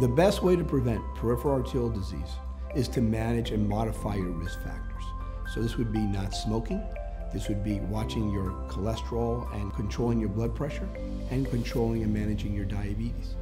The best way to prevent peripheral arterial disease is to manage and modify your risk factors. So this would be not smoking, this would be watching your cholesterol and controlling your blood pressure and controlling and managing your diabetes.